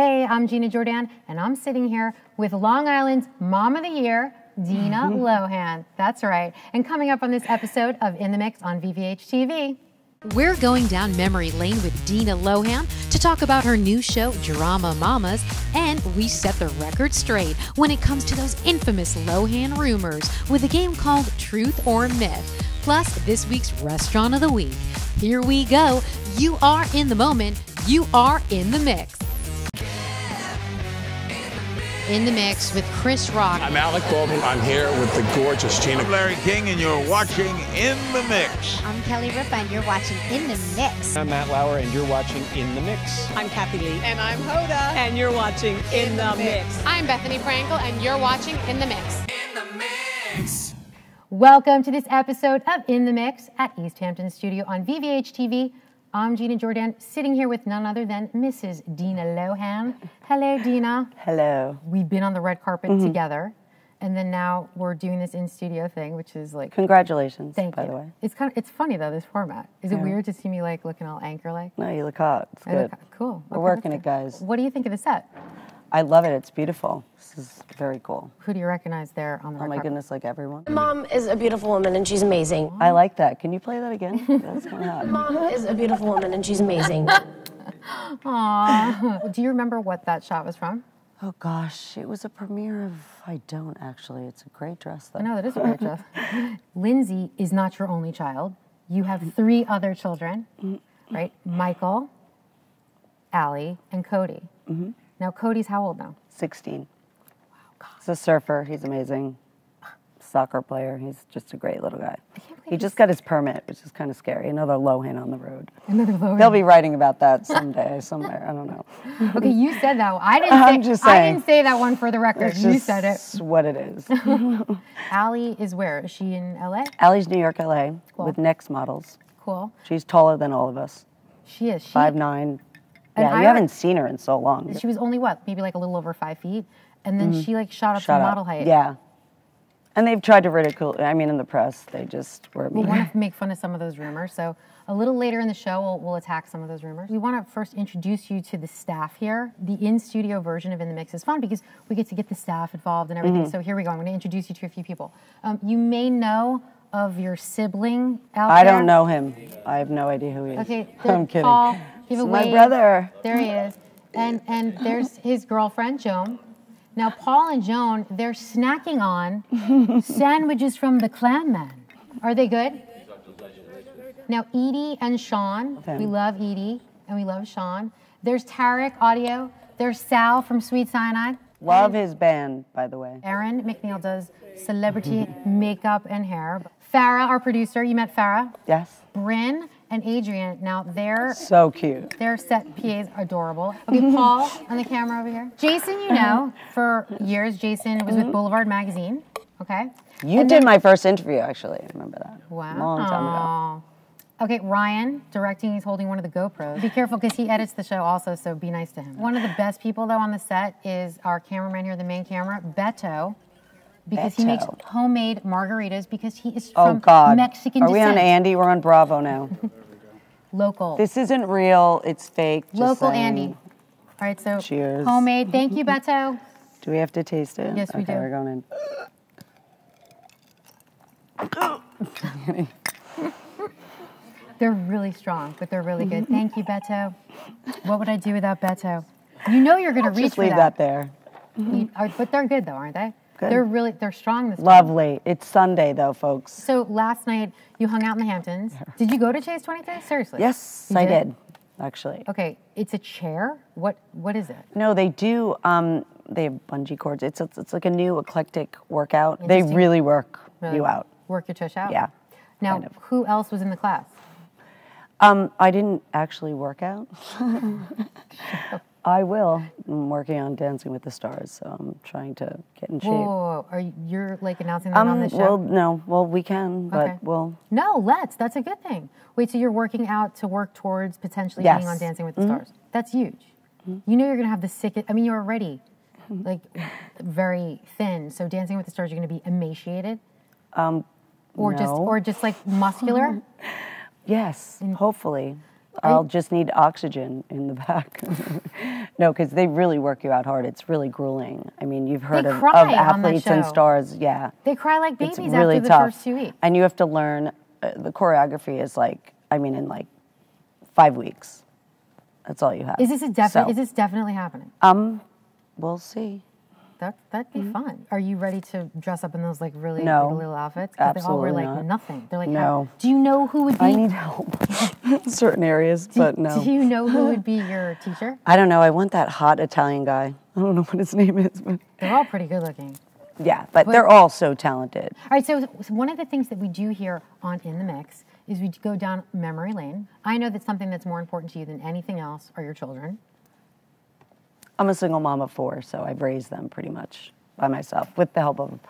Hey, I'm Gina Giordan, and I'm sitting here with Long Island's Mom of the Year, Dina mm-hmm. Lohan. That's right. And coming up on this episode of In the Mixx on VVH TV. We're going down memory lane with Dina Lohan to talk about her new show, Drama Mamas, and we set the record straight when it comes to those infamous Lohan rumors with a game called Truth or Myth, plus this week's Restaurant of the Week. Here we go. You are in the moment, you are in the mix. In the mix with Chris Rock, I'm Alec Baldwin. I'm here with the gorgeous Gina. I'm Larry King, and you're watching In the Mixx. I'm Kelly Ripa, and you're watching In the Mixx. I'm Matt Lauer, and you're watching In the Mixx. I'm Kathie Lee. And I'm Hoda. And you're watching In, In the, the mix. mix. I'm Bethenny Frankel, and you're watching In the Mixx. In the Mixx. Welcome to this episode of In the Mixx at East Hampton Studio on VVH TV. I'm Gina Giordan, sitting here with none other than Mrs. Dina Lohan. Hello, Dina. Hello. We've been on the red carpet mm-hmm. together, and then now we're doing this in studio thing, which is like congratulations. Thank by you. the way. It's kind of it's funny though this format. Is yeah. it weird to see me like looking all anchor like? No, you look hot. It's good. Look, cool. We're okay, working it, guys. What do you think of the set? I love it. It's beautiful. This is very cool. Who do you recognize there on the Oh my carpet? goodness, like everyone. Mom is a beautiful woman and she's amazing. I like that. Can you play that again? That's kind of hot. Mom is a beautiful woman and she's amazing. Aww. do you remember what that shot was from? Oh gosh, it was a premiere of. I don't actually. It's a great dress though. No, that is a great dress. Lindsay is not your only child. You have three other children, right? Michael, Ali, and Cody. Mm-hmm. Now, Cody's how old now? 16. Wow, God. He's a surfer. He's amazing. Soccer player. He's just a great little guy. He just got his permit, which is kind of scary. Another Lohan on the road. Another Lohan. They'll be writing about that someday, somewhere. I don't know. Okay, you said that. I didn't. Say, I'm just saying. I didn't say that one for the record. You said it. what it is. Ali is where? Is she in LA? Ali's New York, LA, cool. with Next Models. Cool. She's taller than all of us. She is. She, Five nine, yeah, you haven't seen her in so long. She was only what, maybe like a little over five feet, and then mm-hmm. she like shot up shot to model height. Yeah. And they've tried to ridicule. I mean, in the press, they just were. We want to make fun of some of those rumors. So a little later in the show, we'll, we'll attack some of those rumors. We want to first introduce you to the staff here. The in-studio version of In the Mixx is fun because we get to get the staff involved and everything. Mm-hmm. So here we go. I'm going to introduce you to a few people. Um, you may know of your sibling out I there. don't know him. I have no idea who he is. Okay, I'm kidding. Paul, give a my wave. brother. There he is. And and there's his girlfriend Joan. Now Paul and Joan, they're snacking on sandwiches from the Clam Man. Are they good? Now Edie and Sean, Okay. we love Edie and we love Sean. There's Tarek Audio. There's Sal from Sweet Cyanide. Love his band, by the way. Aaron McNeil does celebrity makeup and hair. Farah, our producer, you met Farah. Yes. Bryn and Adrian. Now they're So cute. their set PAs adorable. Okay, Paul on the camera over here. Jason, you know, uh-huh. for years, Jason was with mm-hmm. Boulevard Magazine. Okay. You And did then- my first interview, actually. I remember that. Wow. Long time ago. Okay, Ryan directing. He's holding one of the GoPros. Be careful because he edits the show also, so be nice to him. One of the best people though on the set is our cameraman here, the main camera, Beto, because he makes homemade margaritas because he is Oh, from God. Mexican Are we on. Andy? We're on Bravo now. Local. this isn't real. It's fake. Just Local saying. Andy. All right, so Cheers. homemade. Thank you, Beto. Do we have to taste it? Yes, we okay, do. we're going in. They're really strong, but they're really good. Thank you, Beto. What would I do without Beto? You know you're going to reach Just leave that there. You- are- but they're good though, aren't they? Good. They're really they're strong this time. Lovely. It's Sunday, though, folks. So last night you hung out in the Hamptons. Did you go to Chase 23? Seriously? Yes, You I did, actually. Okay, it's a chair. What what is it? No, they do. Um, they have bungee cords. It's, it's it's like a new eclectic workout. They really work Really you out. Work your tush out. Yeah, Now, kind of. who else was in the class? Um, I didn't actually work out. I will. I'm working on Dancing with the Stars, so I'm trying to get in shape. Whoa, are you you're like announcing that on Um, the show? well, no, well, we can, but Okay. we'll. no, let's. That's a good thing. Wait, so you're working out to work towards potentially Yes. being on Dancing with the Mhm. Stars. That's huge. You know you're gonna have the sickest. I mean, you're already like very thin. So Dancing with the Stars, you're gonna be emaciated, Um, or just or just like muscular. Yes, hopefully. I'll just need oxygen in the back. No, because they really work you out hard. It's really grueling. I mean, you've heard of, of athletes and stars. Yeah. They cry like It's babies really after the tough. first two weeks. And you have to learn, uh, the choreography is like, I mean, in like five weeks. That's all you have. Is this a definite? So, Is this definitely happening? Um, we'll see. That that'd be mm-hmm. fun. Are you ready to dress up in those like really. No, little outfits? 'Cause they all wear absolutely like not. nothing. They're like, No. do you know who would be? I need help in certain areas, but no. Do you know who would be your teacher? I don't know. I want that hot Italian guy. I don't know what his name is, but They're all pretty good looking. yeah, but they're all so talented. All right, so, so one of the things that we do here on In the Mixx is we go down memory lane. I know that something that's more important to you than anything else are your children. I'm a single mom of four, so I've raised them pretty much by myself with the help of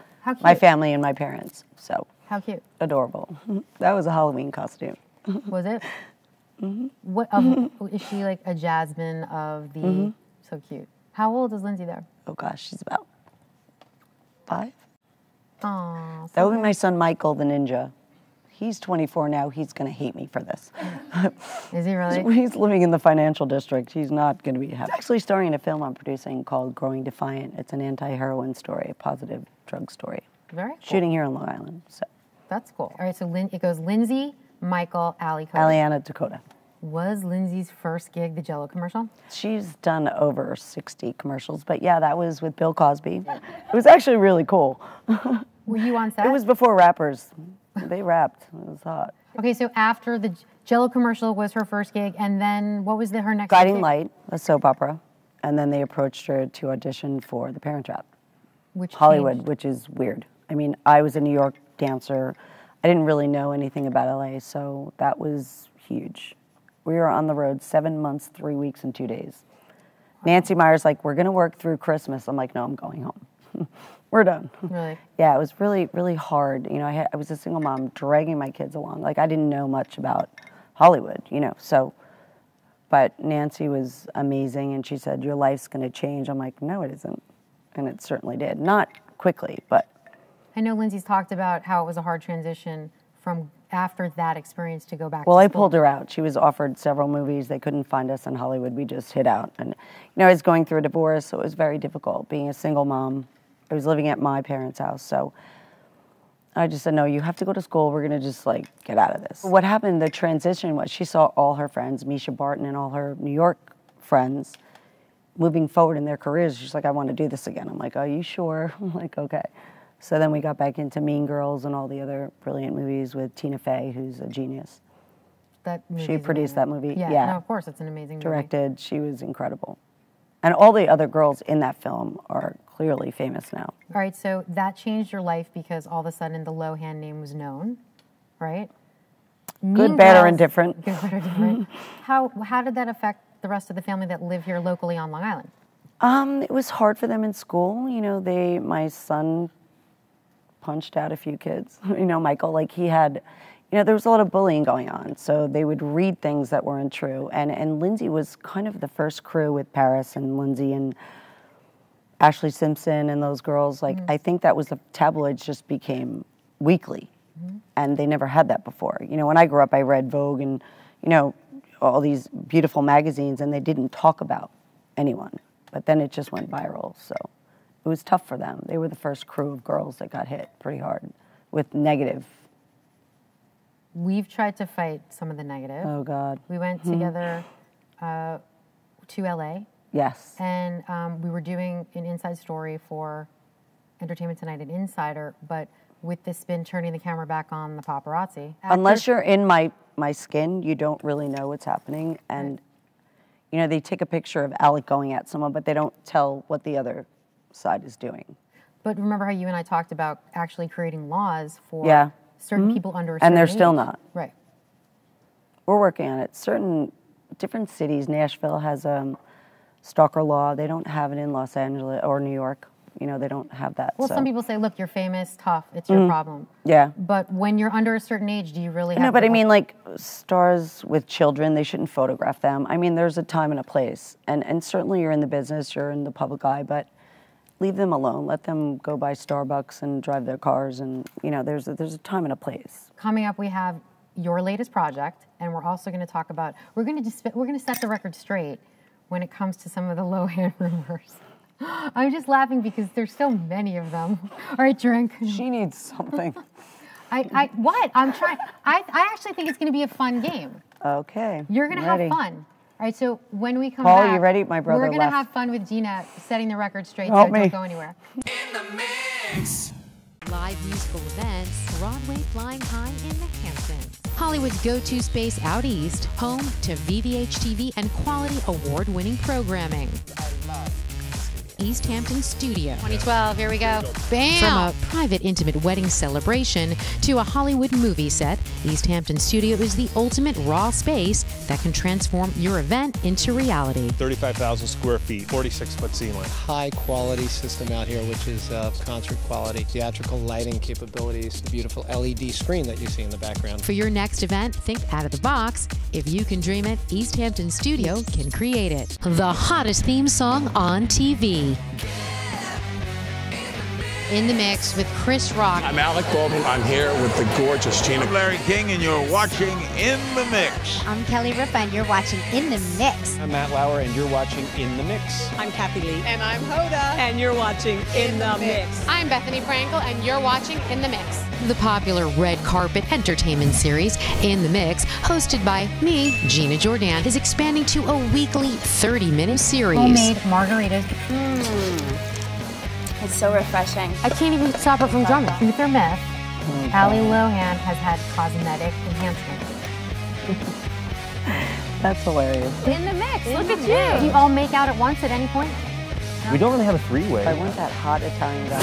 my family and my parents. So How cute adorable. That was a Halloween costume. was it? Mm-hmm. What of, is she like a Jasmine of the? Mm-hmm. So cute. How old is Lindsay there? Oh gosh, she's about five. Aw, That would be my son Michael, the ninja. He's 24 now. He's going to hate me for this. is he really? He's living in the financial district. He's not going to be happy. He's actually starring in a film I'm producing called Growing Defiant. It's an anti-heroin story, a positive drug story. Very cool. Shooting here in Long Island. So, That's cool. All right, so Lin- it goes Lindsay, Michael, Ali, Cody. Aliana, Dakota. Was Lindsay's first gig the Jello commercial? She's done over 60 commercials, but yeah, that was with Bill Cosby. It was actually really cool. Were you on set? It was before rappers. They rapped. It was hot. Okay, so after the Jello commercial was her first gig, and then what was the, her next? Guiding gig? Light, a soap opera, and then they approached her to audition for The Parent Trap. Which Hollywood, changed. which is weird. I mean, I was a New York dancer. I didn't really know anything about LA, so that was huge. We were on the road seven months, three weeks, and two days. Nancy Meyers like, we're gonna work through Christmas. I'm like, no, I'm going home. we're done. Really? Yeah, it was really, really hard. You know, I, had, I was a single mom dragging my kids along. Like, I didn't know much about Hollywood, you know, so. But Nancy was amazing, and she said, Your life's gonna change. I'm like, No, it isn't. And it certainly did. Not quickly, but I know Lindsay's talked about how it was a hard transition from after that experience to go back. Well, to I pulled her out. She was offered several movies. They couldn't find us in Hollywood. We just hit out. And, you know, I was going through a divorce, so it was very difficult being a single mom. I was living at my parents' house. So I just said, no, you have to go to school. We're going to just like get out of this. What happened, the transition was she saw all her friends, Mischa Barton and all her New York friends, moving forward in their careers. She's like, I want to do this again. I'm like, are you sure? I'm like, okay. So then we got back into Mean Girls and all the other brilliant movies with Tina Fey, who's a genius. That She produced that movie. Yeah, Yeah. no, of course, it's an amazing movie. Directed. She was incredible. And all the other girls in that film are clearly famous now. All right, so that changed your life because all of a sudden the Lohan name was known, right? Good, Mean bad, or indifferent. Good, bad, or different. how how did that affect the rest of the family that live here locally on Long Island? Um, it was hard for them in school. You know, they my son punched out a few kids. You know, Michael, like he had, you know, there was a lot of bullying going on. So they would read things that weren't true. And and Lindsay was kind of the first crew with Paris and Lindsay and Ashlee Simpson and those girls. Like mm. I think that was the tabloids just became weekly, mm-hmm. and they never had that before. You know, when I grew up, I read Vogue and you know all these beautiful magazines, and they didn't talk about anyone. But then it just went viral. So it was tough for them. They were the first crew of girls that got hit pretty hard with negative. We've tried to fight some of the negative. Oh God. We went together uh, to LA, Yes. and um, we were doing an inside story for Entertainment Tonight and Insider, but with this spin turning the camera back on the paparazzi. Unless you're in my my skin, you don't really know what's happening. And you know, they take a picture of Alec going at someone, but they don't tell what the other side is doing. But remember how you and I talked about actually creating laws for Yeah. Certain hmm? people under a certain And they're still not. Right. We're working on it. Certain different cities, Nashville has a stalker law. They don't have it in Los Angeles or New York. You know, they don't have that. Well, so. some people say, look, you're famous, tough, it's your hmm. problem. Yeah. But when you're under a certain age, do you really have No, but I mean, like stars with children, they shouldn't photograph them. I mean, there's a time and a place, and and certainly you're in the business, you're in the public eye, but leave them alone. Let them go by Starbucks and drive their cars, and you know, there's a, there's a time and a place. Coming up, we have your latest project, and we're also going to talk about we're going to we're going to set the record straight when it comes to some of the Lohan rumors. I'm just laughing because there's so many of them. All right, drink. She needs something. I, I what? I'm trying. I, I actually think it's going to be a fun game. Okay. You're going to have fun. All right, so when we come Paul, back, you ready? My brother We're going to have fun with Gina setting the record straight, Help so me. don't go anywhere. In the mix. Live musical events, Broadway Flying High in the Hamptons. Hollywood's go to space out east, home to VVH TV and quality award winning programming. East Hampton Studio. 2012, here we go. Bam! From a private, intimate wedding celebration to a Hollywood movie set, East Hampton Studio is the ultimate raw space that can transform your event into reality. 35,000 square feet, 46 foot ceiling. High quality system out here, which is uh, concert quality, theatrical lighting capabilities, the beautiful LED screen that you see in the background. For your next event, think out of the box. If you can dream it, East Hampton Studio can create it. The hottest theme song on TV. In the mix with Chris Rock, I'm Alec Baldwin. I'm here with the gorgeous Gina. I'm Larry King, and you're watching In the Mixx. I'm Kelly Ripa, and you're watching In the Mixx. I'm Matt Lauer, and you're watching In the Mixx. I'm Kathie Lee. And I'm Hoda. And you're watching In the Mixx. I'm Bethenny Frankel, and you're watching In the Mixx. the popular red carpet entertainment series In the Mixx, hosted by me, Gina Giordan, is expanding to a weekly 30 minute series. Homemade margaritas. Hmm. It's so refreshing. I can't even stop her from drumming. Truth or myth, mm. Ali Lohan has had cosmetic enhancements. That's hilarious. In the mix, look at you. You all make out at once at any point? We don't really have a three-way. I want that hot Italian guy.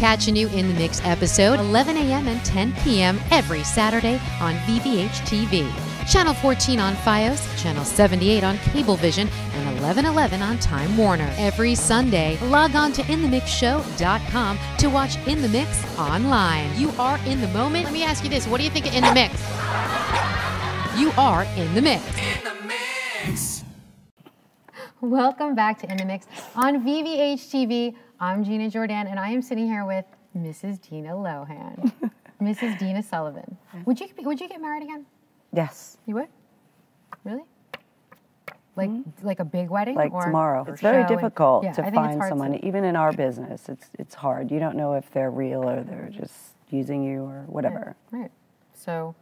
Catch a new In the Mixx episode 11 a.m. and 10 p.m. every Saturday on VVH TV. Channel 14 on Fios, Channel 78 on Cablevision, and 1111 on Time Warner. Every Sunday, log on to InTheMixShow.com to watch In the Mixx online. You are in the moment. Let me ask you this what do you think of In the Mixx? You are in the mix. Welcome back to In the Mixx on VVH TV. I'm Gina Giordan, and I am sitting here with Mrs. Dina Lohan, Mrs. Dina Sullivan. Would you would you get married again? Yes. You would? Really? Like like a big wedding? Like or tomorrow. It's very show and- difficult Yeah, to I think it's find someone, to- even in our business. It's it's hard. You don't know if they're real or they're just using you or whatever. Right. So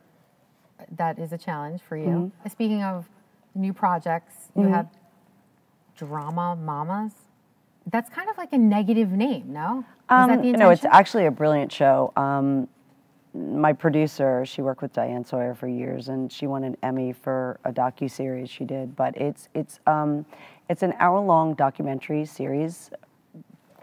uh, that is a challenge for you. Mm-hmm. Uh, Speaking of new projects, you have Drama Mamas. That's kind of like a negative name, no? Is that the Um, no, it's actually a brilliant show. Um, my producer, she worked with Diane Sawyer for years, and she won an Emmy for a docu series she did. But it's it's um, it's an hour long documentary series.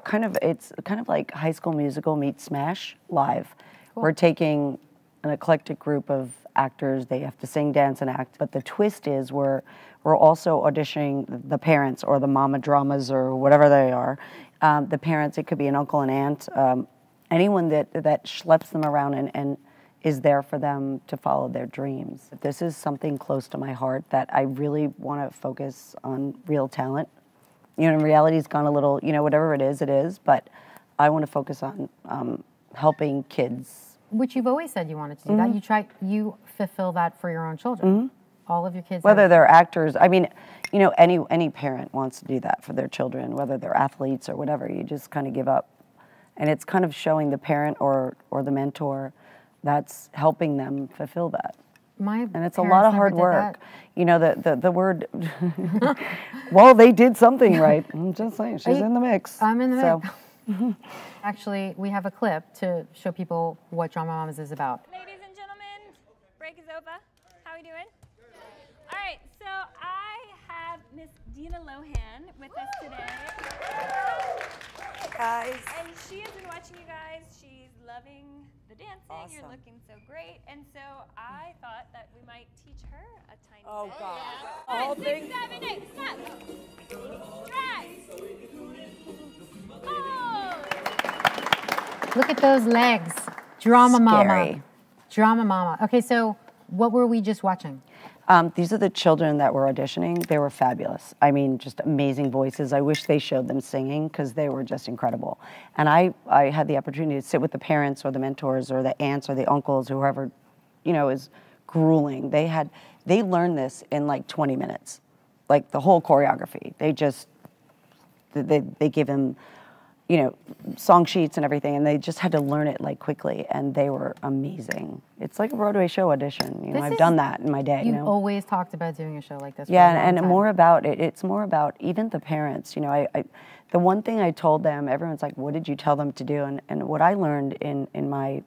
Kind of it's kind of like High School Musical meets Smash live. We're taking an eclectic group of actors. They have to sing, dance, and act. But the twist is we're we're also auditioning the parents or the mama dramas or whatever they are. Um, the parents, it could be an uncle and aunt, um, anyone that that schleps them around and, and is there for them to follow their dreams. This is something close to my heart that I really want to focus on real talent. You know, in reality's gone a little, you know, whatever it is, it is. But I want to focus on um, helping kids Which you've always said you wanted to do Mm-hmm. that. You try, you fulfill that for your own children. All of your kids. whether they're actors i mean you know any any parent wants to do that for their children whether they're athletes or whatever you just kind of give up and it's kind of showing the parent or or the mentor that's helping them fulfill that my and it's a lot of hard work that. you know the the, the word well they did something right i'm just saying she's you- in the mix I'm in the so mix. Actually, we have a clip to show people what Drama Mamas is about. Ladies and gentlemen, break is over. How are we doing? All right, so I have Miss Dina Lohan with us today. Guys And she has been watching you guys. She's loving the dancing. You're looking so great. And so I thought that we might teach her a tiny Oh, bit. God. Yeah. Oh, Five, thank- six, seven, eight, stop. Drag. Oh. Look at those legs. Drama Mama. Scary. Drama Mama. Okay, so what were we just watching? Um, these are the children that were auditioning. They were fabulous. I mean, just amazing voices. I wish they showed them singing because they were just incredible. And I, I had the opportunity to sit with the parents or the mentors or the aunts or the uncles, whoever, you know, is grueling. They had they learned this in like 20 minutes, like the whole choreography. They just they they give him, you know, song sheets and everything, and they just had to learn it like quickly, and they were amazing. It's like a Broadway show audition. You know, This I've is- done that in my day. You You've know, always talked about doing a show like this. yeah, and, more about it. It's more about even the parents. You know, I, I, the one thing I told them, everyone's like, "What did you tell them to do?" And and what I learned in in my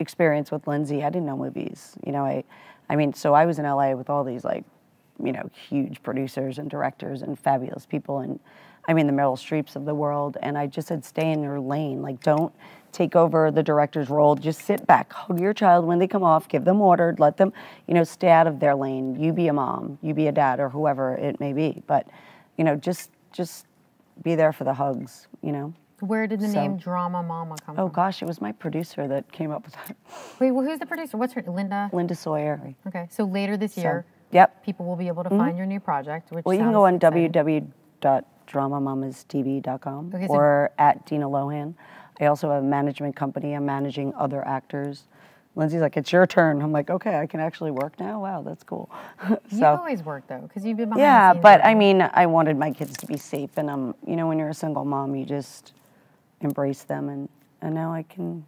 experience with Lindsay, I didn't know movies. You know, I, I mean, so I was in LA with all these like, you know, huge producers and directors and fabulous people, and I mean the Meryl Streeps of the world. And I just said, stay in your lane. Like, don't take over the director's role. Just sit back, hug your child when they come off, give them ordered, let them, you know, stay out of their lane. You be a mom, you be a dad, or whoever it may be. But, you know, just just be there for the hugs. You know. Where did the So- name Drama Mama come Oh from? Oh gosh, it was my producer that came up with that. Wait, well, who's the producer? What's her Linda? Linda Sawyer. Okay, so later this So, year, yep. people will be able to Mhm. find your new project. Which Well, you can go on exciting. www.dramamamasTV.com Okay, so- or at Dina Lohan. I also have a management company. I'm managing other actors. Lindsay's like, it's your turn. I'm like, okay, I can actually work now. Wow, that's cool. You've always work though, because you've been behind yeah, but I mean, I wanted my kids to be safe, and um, you know, when you're a single mom, you just embrace them, and and now I can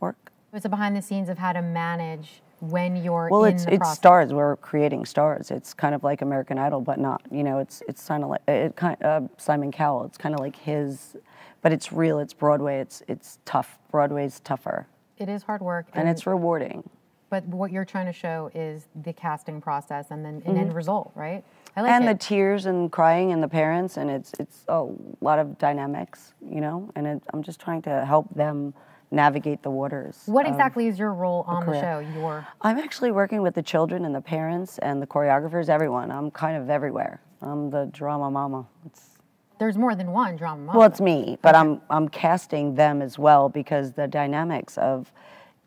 work. it's a behind the scenes of how to manage when you're Well, in it's the it's process. stars. We're creating stars. It's kind of like American Idol, but not. You know, it's it's kind of like it kind uh, Simon Cowell. It's kind of like his, but it's real. It's Broadway. It's it's tough. Broadway's tougher, It is hard work, and it's rewarding. But what you're trying to show is the casting process and then an end Mhm. result, right? I like and it. the tears and crying and the parents, and it's it's a lot of dynamics, you know. And it, I'm just trying to help them navigate the waters. what exactly is your role on the career. show? Your I'm actually working with the children and the parents and the choreographers, everyone. I'm kind of everywhere. I'm the drama mama. It's, there's more than one drama. Mama. well, it's me, but I'm I'm casting them as well because the dynamics of,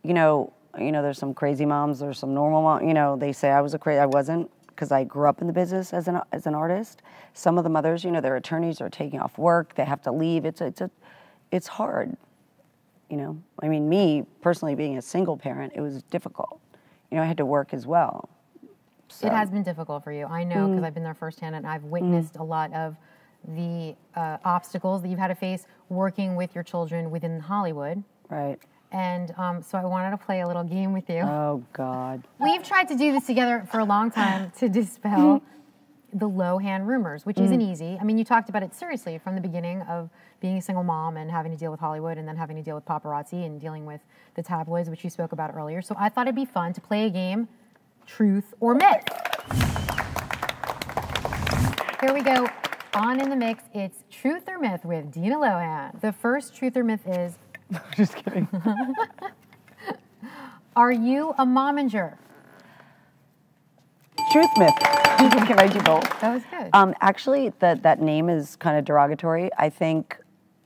you know, you know, there's some crazy moms, there's some normal mom. You know, they say I was a crazy, I wasn't because I grew up in the business as an as an artist. Some of the mothers, you know, their attorneys are taking off work, they have to leave. It's it's a, it's hard. You know, I mean, me personally being a single parent, it was difficult. You know, I had to work as well. So. It has been difficult for you. I know because Mm. I've been there firsthand and I've witnessed a lot of the uh, obstacles that you've had to face working with your children within Hollywood. Right. And um, so I wanted to play a little game with you. Oh God. We've tried to do this together for a long time to dispel the Lohan rumors, which isn't Mm. easy. I mean, you talked about it seriously from the beginning of being a single mom and having to deal with Hollywood and then having to deal with paparazzi and dealing with the tabloids, which you spoke about earlier. So I thought it'd be fun to play a game, truth or myth. Here we go. On in the mix, it's truth or myth with Dina Lohan. The first truth or myth is Just kidding. Are you a momager? Truth myth. Can I do both? That was good. Um, actually, that that name is kind of derogatory. I think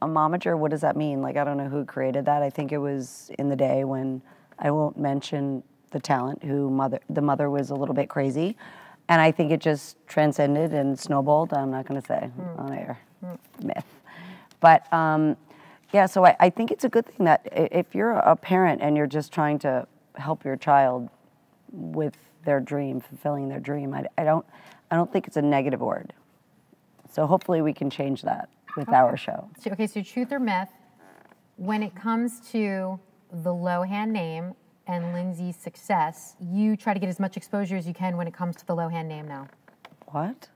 a momager. What does that mean? Like, I don't know who created that. I think it was in the day when I won't mention the talent who mother the mother was a little bit crazy, and I think it just transcended and snowballed. I'm not going to say on air myth, but um, yeah. So I, I think it's a good thing that if you're a parent and you're just trying to help your child with their dream, fulfilling their dream. I, I don't, I don't think it's a negative word. So hopefully we can change that with our show. So- Okay, so truth or myth, when it comes to the Lohan name and Lindsay's success, you try to get as much exposure as you can when it comes to the Lohan name now. What?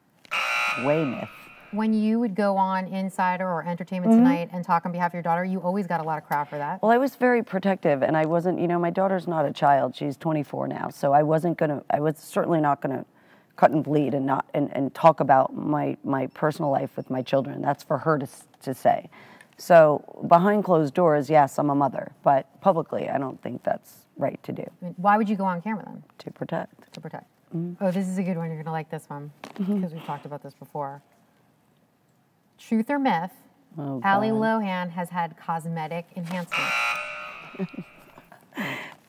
Way myth. When you would go on Insider or Entertainment Mhm. Tonight and talk on behalf of your daughter, you always got a lot of crap for that. Well, I was very protective, and I wasn't. You know, my daughter's not a child; she's 24 now. So I wasn't gonna. I was certainly not gonna cut and bleed and not and, and talk about my my personal life with my children. That's for her to to say. So behind closed doors, yes, I'm a mother, but publicly, I don't think that's right to do. I mean, why would you go on camera then? To protect. To protect. Mhm. Oh, this is a good one. You're going to like this one because we've talked about this before. Truth or myth, Oh, Ali Lohan has had cosmetic enhancements.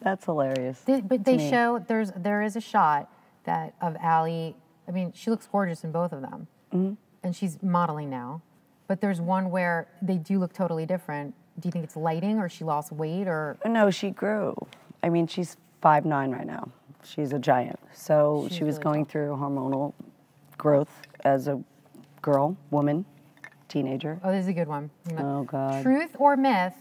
That's hilarious. They- but they me. show there's there is a shot that of Ali. I mean, she looks gorgeous in both of them, Mhm. and she's modeling now. But there's one where they do look totally different. Do you think it's lighting, or she lost weight, or No, she grew. I mean, she's five nine right now. she's a giant. So She's she was really going through hormonal growth as a girl, woman, teenager. Oh, this is a good one. Oh, God. Truth or myth?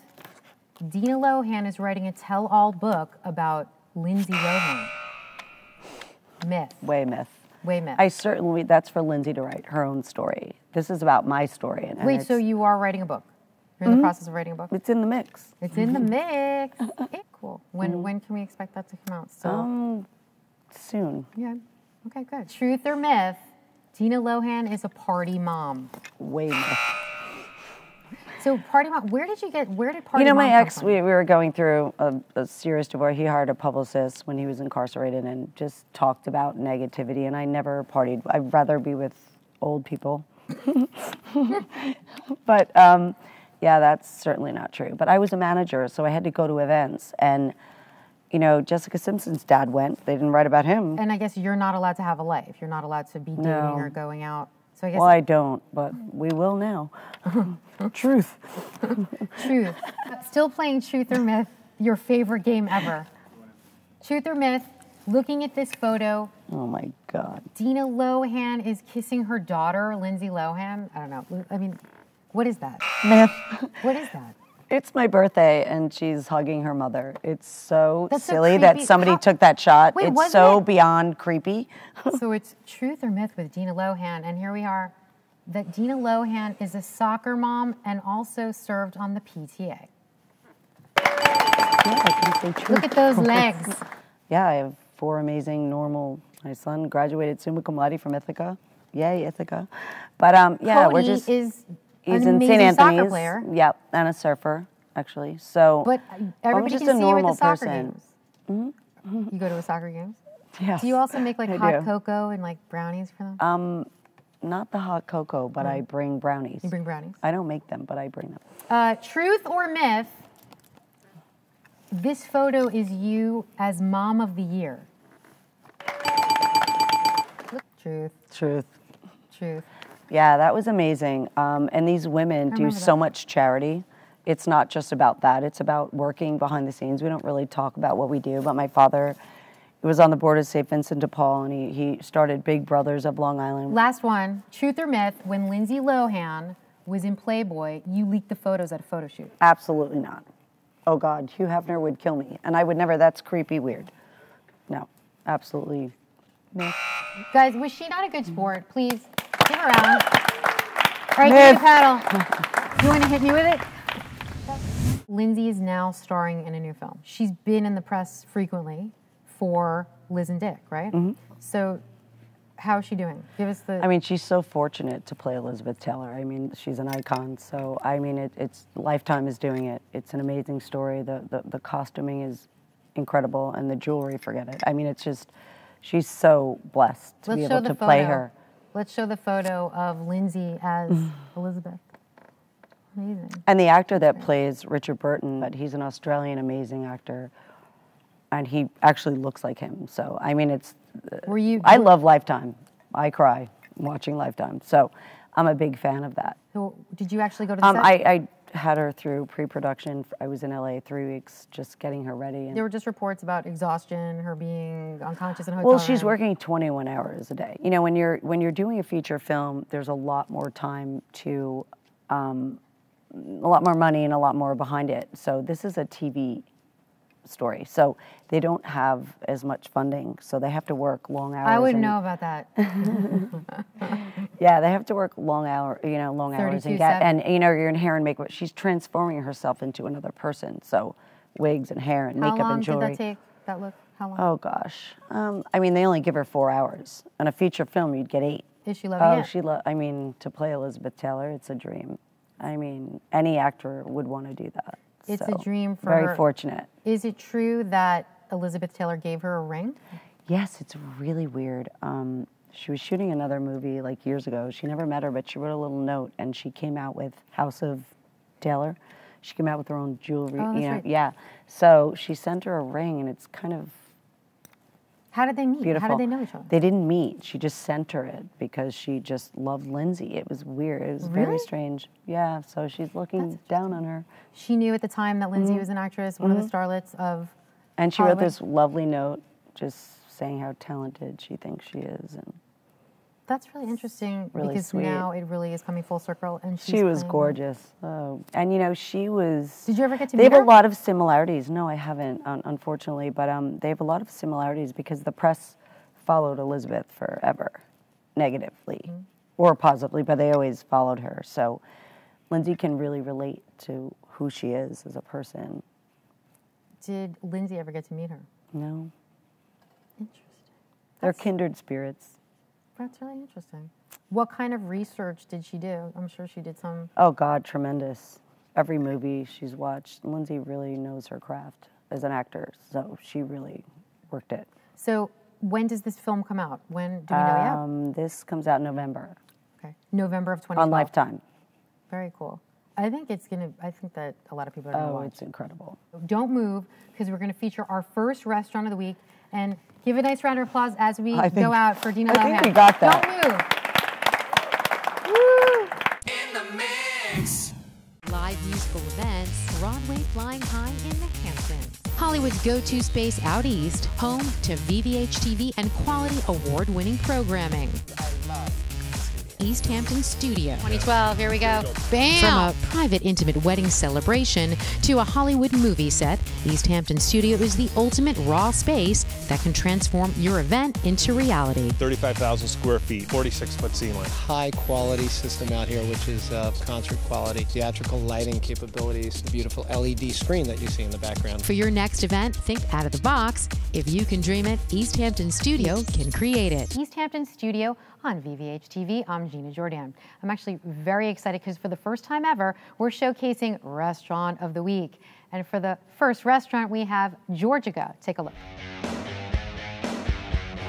Dina Lohan is writing a tell-all book about Lindsay Lohan. Myth. Way myth. Way myth. I certainly, that's for Lindsay to write her own story. This is about my story. And, and Wait, so you are writing a book? You're in the Mhm. process of writing a book? It's in the mix. It's in the mix. Eh, cool. When Mhm. when can we expect that to come out? So Um, soon. yeah. Okay, good. Truth or myth? Dina Lohan is a party mom. Way more. So party mom, where did you get? Where did party mom? You know, my ex, we, we were going through a, a serious divorce. He hired a publicist when he was incarcerated and just talked about negativity. And I never partied. I'd rather be with old people. but um, yeah, that's certainly not true. But I was a manager, so I had to go to events. And, you know, Jessica Simpson's dad went. They didn't write about him. And I guess you're not allowed to have a life. You're not allowed to be dating No. or going out. So I guess Well, I don't, but we will now. Truth. Truth. Still playing Truth or Myth, your favorite game ever. Truth or Myth, looking at this photo, Oh my God. Dina Lohan is kissing her daughter, Lindsay Lohan. I don't know. I mean, what is that? Myth. What is that? It's my birthday and she's hugging her mother. It's so That's so silly that somebody How- took that shot. Wait, it's so it- beyond creepy. so it's Truth or Myth with Dina Lohan. And here we are that Dina Lohan is a soccer mom and also served on the PTA. Look at those legs. yeah, I have four amazing normal. My son graduated summa cum laude from Ithaca. Yay, Ithaca. But um, yeah, we're just. is he's an in St. amazing soccer Anthony's. player. Yep, and a surfer actually. So. But everybody just can a see you at normal the soccer person. games. You go to a soccer games? Yes, Do you also make like I hot do. cocoa and like brownies for them? Um, not the hot cocoa, but I bring brownies. You bring brownies. I don't make them, but I bring them. Uh, truth or myth? This photo is you as mom of the year. Truth, Truth. truth. Yeah, that was amazing. Um, and these women do so that. much charity. It's not just about that, it's about working behind the scenes. We don't really talk about what we do, but my father was on the board of St. Vincent de Paul and he, he started Big Brothers of Long Island. Last one. Truth or myth? When Lindsay Lohan was in Playboy, you leaked the photos at a photo shoot. Absolutely not. Oh God, Hugh Hefner would kill me. And I would never, that's creepy weird. No, absolutely. No. Guys, was she not a good sport? Please give her a round. All right, give me a paddle. You want to hit me with it? Lindsay is now starring in a new film. She's been in the press frequently for Liz and Dick, right? Mm-hmm. So, how is she doing? Give us the. I mean, she's so fortunate to play Elizabeth Taylor. I mean, she's an icon. So, I mean, it, it's Lifetime is doing it. It's an amazing story. The, the the costuming is incredible, and the jewelry, forget it. I mean, it's just she's so blessed to Let's be able to photo. play her. Let's show the photo of Lindsay as Elizabeth. Amazing. And the actor that plays Richard Burton, but he's an Australian amazing actor, and he actually looks like him. So, I mean, it's. Were you? I love Lifetime. I cry watching Lifetime. So, I'm a big fan of that. So, did you actually go to the Um, set? I, I had her through pre-production. I was in LA three weeks, just getting her ready. And, there were just reports about exhaustion, her being unconscious in a hotel well, she's room. working 21 hours a day. You know, when you're when you're doing a feature film, there's a lot more time to, um, a lot more money and a lot more behind it. So this is a TV story. So they don't have as much funding, so they have to work long hours. I wouldn't know about that. Yeah, they have to work long hour, you know, long hours and get, seven. and you know, you're in hair and makeup. She's transforming herself into another person. So, wigs and hair and How makeup long and did jewelry. that take? That look? How long? Oh gosh, um, I mean, they only give her four hours. On a feature film, you'd get eight. Is she loving Oh, it? she lo- I mean, to play Elizabeth Taylor, it's a dream. I mean, any actor would want to do that. It's So, a dream for very her. fortunate. Is it true that Elizabeth Taylor gave her a ring? Yes, it's really weird. Um, she was shooting another movie like years ago. She never met her, but she wrote a little note, and she came out with House of Taylor. She came out with her own jewelry. Oh, you know, right. yeah. So she sent her a ring, and it's kind of How did they meet? beautiful. How did they know each other? They didn't meet. She just sent her it because she just loved Lindsay. It was weird. It was very Really? strange. Yeah. So she's looking down on her, She knew at the time that Lindsay Mhm. was an actress, one of Mhm. the starlets of. and she wrote this lovely note, just saying how talented she thinks she is, and That's really interesting Really because sweet. now it really is coming full circle. And she's she was gorgeous. Oh, and you know, she was. Did you ever get to meet They have her? a lot of similarities. No, I haven't, unfortunately, but um, they have a lot of similarities because the press followed Elizabeth forever, negatively Mm-hmm. or positively, but they always followed her. So Lindsay can really relate to who she is as a person. Did Lindsay ever get to meet her? No, Interesting. they're kindred spirits. That's really interesting. What kind of research did she do? I'm sure she did some. Oh God, tremendous. Every movie she's watched, Lindsay really knows her craft as an actor, so she really worked it. So when does this film come out? When do we know yet? Um, this comes out in November Okay, November of 2012. on Lifetime. Very cool. I think it's gonna. I think that a lot of people are gonna Oh, watch. it's incredible. Don't move because we're gonna feature our first restaurant of the week and give a nice round of applause as we think- go out for Dina I think Lohan. we got that. Don't move. In the mix! Live musical events, Broadway Flying High in the Hamptons. Hollywood's go to space out east, home to VVH TV and quality award winning programming. East Hampton Studio. 2012, here we go. Bam! From a private, intimate wedding celebration to a Hollywood movie set, East Hampton Studio is the ultimate raw space that can transform your event into reality. 35,000 square feet, 46 foot ceiling. High quality system out here, which is uh, concert quality, theatrical lighting capabilities, the beautiful LED screen that you see in the background. For your next event, think out of the box. If you can dream it, East Hampton Studio can create it. East Hampton Studio on VVH TV. I'm Gina Giordan. I'm actually very excited because for the first time ever, we're showcasing Restaurant of the Week. And for the first restaurant, we have Georgica. Take a look.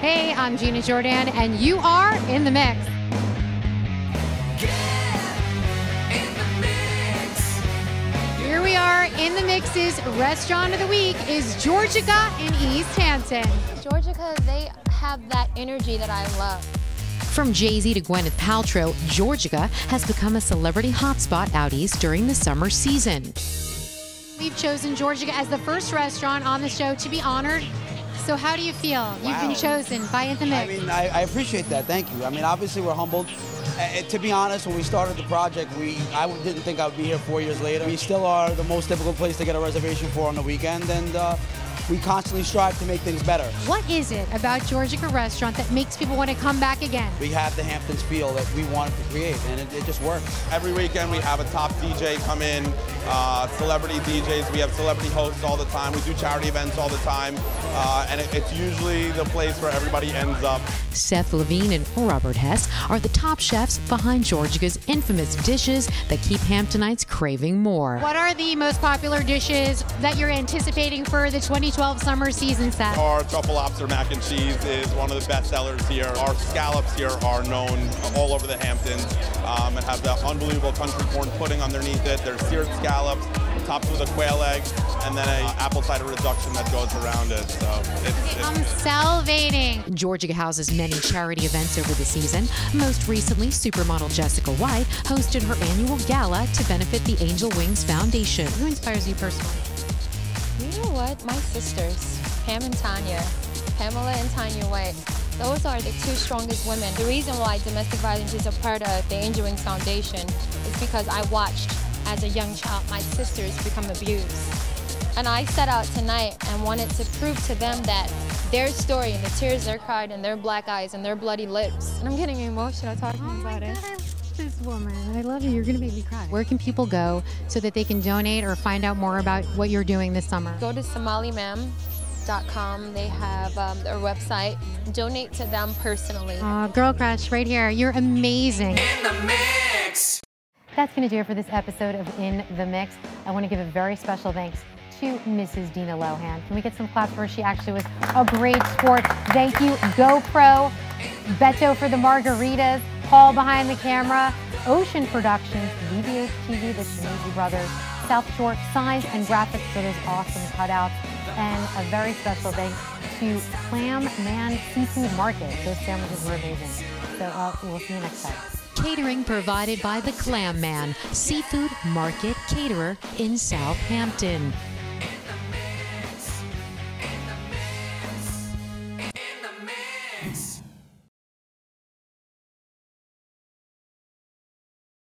Hey, I'm Gina Giordan, and you are in the mix. Here we are in the mix's Restaurant of the week is Georgica in East Hampton. Georgica, they have that energy that I love. From Jay Z to Gwyneth Paltrow, Georgica has become a celebrity hotspot out east during the summer season. We've chosen Georgica as the first restaurant on the show to be honored. So how do you feel? You've been chosen by In the I mean, I, I appreciate that. Thank you. I mean, obviously we're humbled. Uh, to be honest, when we started the project, we I didn't think I would be here four years later. We still are the most difficult place to get a reservation for on the weekend, and uh, we constantly strive to make things better. What is it about Georgica Restaurant that makes people want to come back again? We have the Hamptons feel that we wanted to create, and it, it just works. Every weekend we have a top DJ come in, uh, celebrity DJs. We have celebrity hosts all the time. We do charity events all the time, uh, and it, it's usually the place where everybody ends up. Seth Levine and Robert Hess are the top chefs behind Georgica's infamous dishes that keep Hamptonites craving more. What are the most popular dishes that you're anticipating for the 2012 summer season set? Our truffle lobster mac and cheese is one of the best sellers here. Our scallops here are known all over the Hamptons um, and have the unbelievable country corn pudding underneath it. There's seared scallops, topped with a quail egg, and then a apple cider reduction that goes around it. So it's, it's I'm salivating. Georgica houses many charity events over the season. Most recently, supermodel Jessica White hosted her annual gala to benefit the Angel Wings Foundation. Who inspires you personally? You know what? My sisters, Pam and Tanya, Pamela and Tanya White, those are the two strongest women. The reason why domestic violence is a part of the Angel Wings Foundation is because I watched as a young child my sisters become abused. And I set out tonight and wanted to prove to them that their story and the tears they cried and their black eyes and their bloody lips. And I'm getting emotional talking oh about it. This woman, I love you. You're going to make me cry. Where can people go so that they can donate or find out more about what you're doing this summer? Go to somalimam.com. They have um, their website. Donate to them personally. Aw, girl crush right here. You're amazing. In the mix. That's going to do it for this episode of In the Mixx. I want to give a very special thanks to Mrs. Dina Lohan. Can we get some claps for her? She actually was a great sport. Thank you, GoPro, Beto for the margaritas, Paul behind the camera, Ocean Productions, VVH TV, the Shimizu Brothers, South Shore Signs and Graphics for those awesome cutouts, and a very special thanks to Clam Man Seafood Market. Those sandwiches were amazing. So uh, we'll see you next time. Catering provided by the Clam Man, Seafood Market Caterer in Southampton.